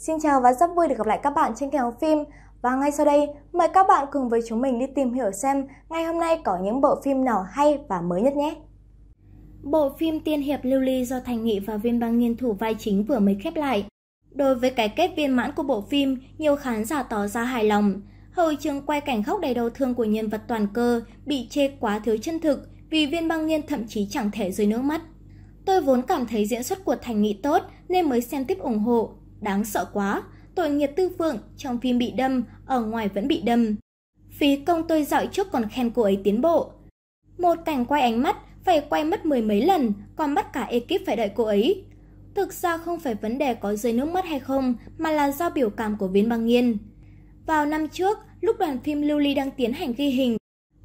Xin chào và rất vui được gặp lại các bạn trên kênh học phim. Và ngay sau đây, mời các bạn cùng với chúng mình đi tìm hiểu xem ngày hôm nay có những bộ phim nào hay và mới nhất nhé. Bộ phim Tiên hiệp lưu ly do Thành Nghị và Viên Bang Nghiên thủ vai chính vừa mới khép lại. Đối với cái kết viên mãn của bộ phim, nhiều khán giả tỏ ra hài lòng. Hầu trường quay cảnh khóc đầy đau thương của nhân vật toàn cơ bị chê quá thiếu chân thực vì Viên Bang Nghiên thậm chí chẳng thể rơi nước mắt. Tôi vốn cảm thấy diễn xuất của Thành Nghị tốt nên mới xem tiếp ủng hộ, Đáng sợ quá, tội nghiệp tư phượng, trong phim bị đâm, ở ngoài vẫn bị đâm. Phí công tôi giỏi trước còn khen cô ấy tiến bộ. Một cảnh quay ánh mắt phải quay mất mười mấy lần, còn bắt cả ekip phải đợi cô ấy. Thực ra không phải vấn đề có rơi nước mắt hay không, mà là do biểu cảm của Viên Băng Nghiên. Vào năm trước, lúc đoàn phim Lưu Ly đang tiến hành ghi hình,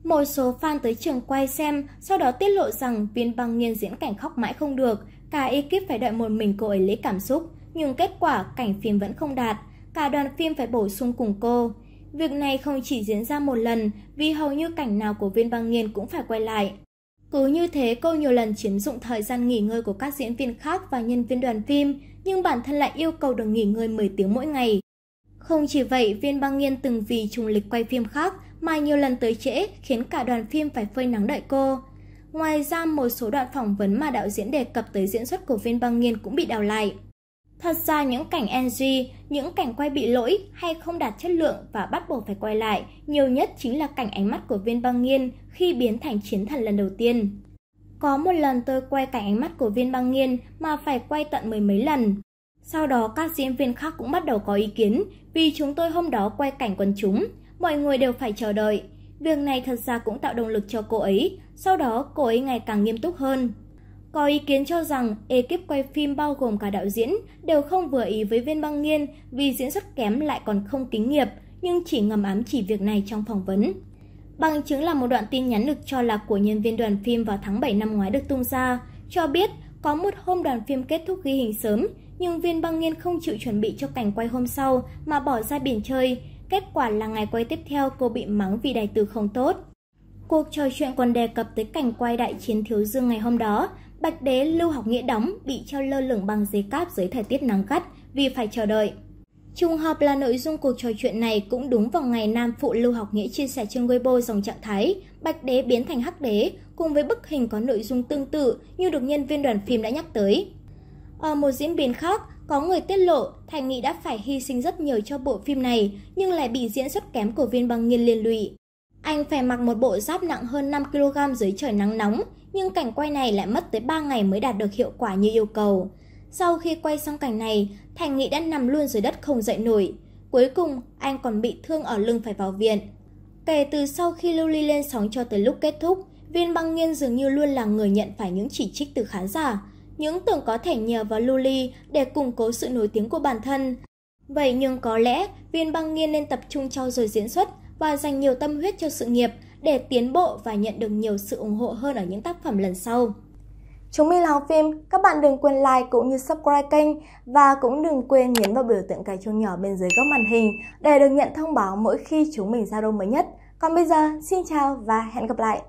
một số fan tới trường quay xem, sau đó tiết lộ rằng Viên Băng Nghiên diễn cảnh khóc mãi không được, cả ekip phải đợi một mình cô ấy lấy cảm xúc nhưng kết quả cảnh phim vẫn không đạt, cả đoàn phim phải bổ sung cùng cô. Việc này không chỉ diễn ra một lần, vì hầu như cảnh nào của viên băng nghiên cũng phải quay lại. Cứ như thế cô nhiều lần chiếm dụng thời gian nghỉ ngơi của các diễn viên khác và nhân viên đoàn phim, nhưng bản thân lại yêu cầu được nghỉ ngơi 10 tiếng mỗi ngày. Không chỉ vậy, viên băng nghiên từng vì trùng lịch quay phim khác mà nhiều lần tới trễ khiến cả đoàn phim phải phơi nắng đợi cô. Ngoài ra, một số đoạn phỏng vấn mà đạo diễn đề cập tới diễn xuất của viên băng nghiên cũng bị đào lại. Thật ra những cảnh NG, những cảnh quay bị lỗi hay không đạt chất lượng và bắt buộc phải quay lại, nhiều nhất chính là cảnh ánh mắt của viên băng nghiên khi biến thành chiến thần lần đầu tiên. Có một lần tôi quay cảnh ánh mắt của viên băng nghiên mà phải quay tận mười mấy lần. Sau đó các diễn viên khác cũng bắt đầu có ý kiến vì chúng tôi hôm đó quay cảnh quần chúng, mọi người đều phải chờ đợi. Việc này thật ra cũng tạo động lực cho cô ấy, sau đó cô ấy ngày càng nghiêm túc hơn. Có ý kiến cho rằng ekip quay phim bao gồm cả đạo diễn đều không vừa ý với Viên Băng Nghiên vì diễn xuất kém lại còn không kính nghiệp, nhưng chỉ ngầm ám chỉ việc này trong phỏng vấn. Bằng chứng là một đoạn tin nhắn được cho là của nhân viên đoàn phim vào tháng 7 năm ngoái được tung ra, cho biết có một hôm đoàn phim kết thúc ghi hình sớm, nhưng Viên Băng Nghiên không chịu chuẩn bị cho cảnh quay hôm sau mà bỏ ra biển chơi. Kết quả là ngày quay tiếp theo cô bị mắng vì đài từ không tốt. Cuộc trò chuyện còn đề cập tới cảnh quay đại chiến Thiếu Dương ngày hôm đó, Bạch đế Lưu Học Nghĩa đóng bị treo lơ lửng bằng dây cáp dưới thời tiết nắng gắt vì phải chờ đợi. Trùng hợp là nội dung cuộc trò chuyện này cũng đúng vào ngày Nam Phụ Lưu Học Nghĩa chia sẻ trên Weibo dòng trạng thái Bạch Đế biến thành Hắc Đế cùng với bức hình có nội dung tương tự như được nhân viên đoàn phim đã nhắc tới. Ở một diễn biến khác, có người tiết lộ Thành Nghị đã phải hy sinh rất nhiều cho bộ phim này nhưng lại bị diễn xuất kém của viên băng nghiên liên lụy. Anh phải mặc một bộ giáp nặng hơn 5kg dưới trời nắng nóng, nhưng cảnh quay này lại mất tới 3 ngày mới đạt được hiệu quả như yêu cầu. Sau khi quay xong cảnh này, Thành Nghị đã nằm luôn dưới đất không dậy nổi. Cuối cùng, anh còn bị thương ở lưng phải vào viện. Kể từ sau khi lưu ly lên sóng cho tới lúc kết thúc, Viên băng nghiên dường như luôn là người nhận phải những chỉ trích từ khán giả. Những tưởng có thể nhờ vào lưu ly để củng cố sự nổi tiếng của bản thân. Vậy nhưng có lẽ viên băng nghiên nên tập trung trau dồi diễn xuất và dành nhiều tâm huyết cho sự nghiệp để tiến bộ và nhận được nhiều sự ủng hộ hơn ở những tác phẩm lần sau. Chúng mình là Học Phim, các bạn đừng quên like cũng như subscribe kênh và cũng đừng quên nhấn vào biểu tượng cái chuông nhỏ bên dưới góc màn hình để được nhận thông báo mỗi khi chúng mình ra đâu mới nhất. Còn bây giờ, xin chào và hẹn gặp lại!